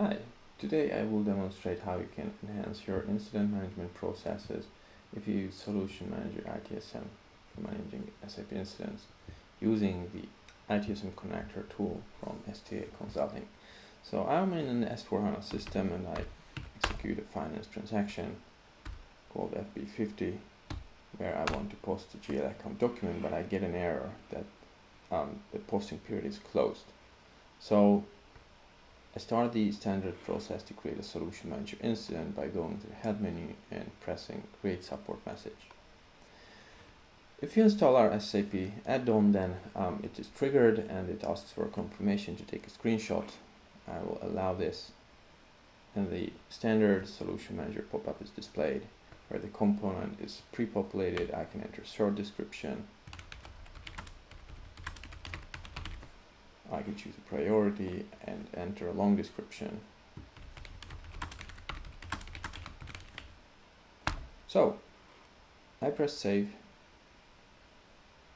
Hi, today I will demonstrate how you can enhance your incident management processes if you use Solution Manager ITSM for managing SAP incidents using the ITSM connector tool from STA Consulting. So I'm in an S4HANA system and I execute a finance transaction called FB50 where I want to post a GL account document but I get an error that um, the posting period is closed. So I start the standard process to create a solution manager incident by going to the help menu and pressing create support message. If you install our SAP add-on then um, it is triggered and it asks for confirmation to take a screenshot. I will allow this and the standard solution manager pop-up is displayed where the component is pre-populated. I can enter short description I can choose a priority and enter a long description. So I press save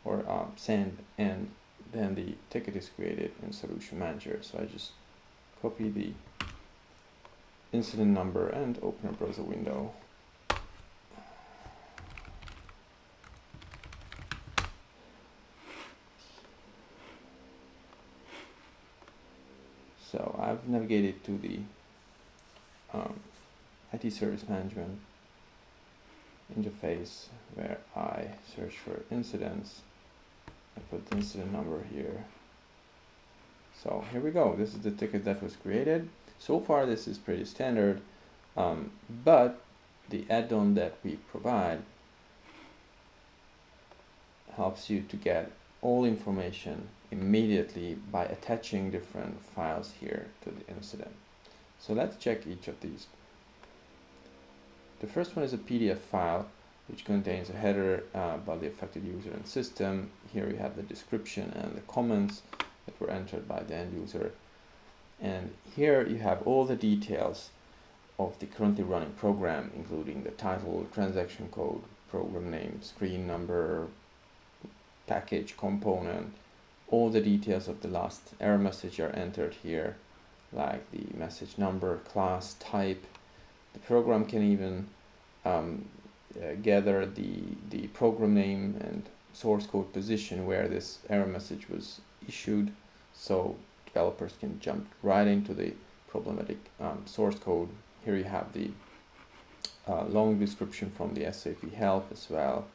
or um, send and then the ticket is created in Solution Manager. So I just copy the incident number and open a browser window. So I've navigated to the um, IT service management interface where I search for incidents. I put the incident number here. So here we go. This is the ticket that was created. So far this is pretty standard, um, but the add-on that we provide helps you to get all information immediately by attaching different files here to the incident. So let's check each of these. The first one is a PDF file which contains a header uh, about the affected user and system. Here we have the description and the comments that were entered by the end user. And here you have all the details of the currently running program, including the title, transaction code, program name, screen number, package component all the details of the last error message are entered here like the message number class type. The program can even um, uh, gather the the program name and source code position where this error message was issued so developers can jump right into the problematic um, source code. Here you have the uh, long description from the SAP help as well.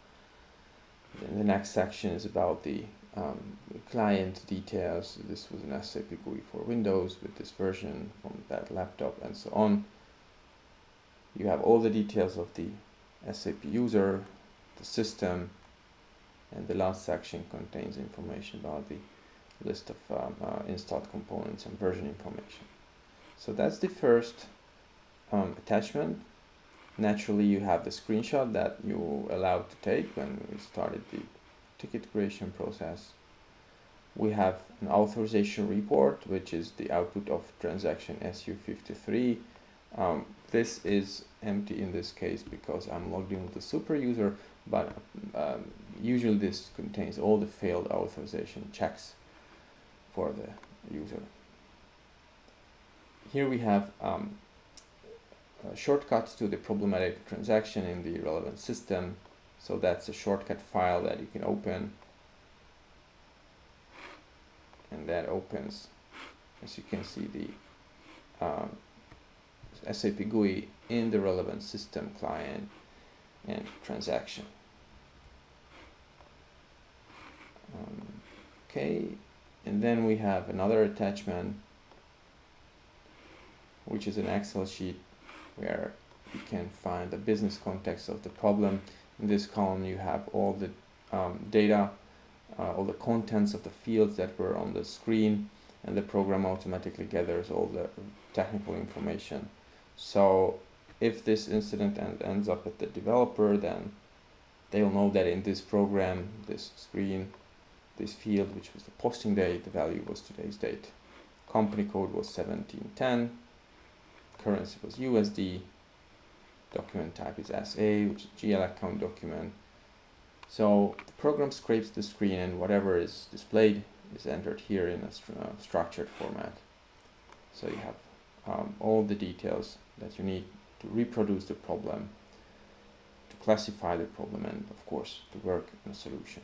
The next section is about the um, client details. This was an SAP GUI for Windows with this version from that laptop and so on. You have all the details of the SAP user, the system, and the last section contains information about the list of um, uh, installed components and version information. So that's the first um, attachment naturally you have the screenshot that you allowed to take when we started the ticket creation process. We have an authorization report, which is the output of transaction SU53. Um, this is empty in this case because I'm logged in with the super user, but um, usually this contains all the failed authorization checks for the user. Here we have um, uh, shortcuts to the problematic transaction in the relevant system. So that's a shortcut file that you can open. And that opens, as you can see, the um, SAP GUI in the relevant system client and transaction. Um, okay, and then we have another attachment, which is an Excel sheet where you can find the business context of the problem. In this column you have all the um, data, uh, all the contents of the fields that were on the screen and the program automatically gathers all the technical information. So if this incident end, ends up at the developer then they'll know that in this program, this screen, this field, which was the posting date, the value was today's date. Company code was 1710 currency was USD, document type is SA, which is GL account document. So the program scrapes the screen and whatever is displayed is entered here in a uh, structured format. So you have um, all the details that you need to reproduce the problem, to classify the problem, and of course to work on a solution.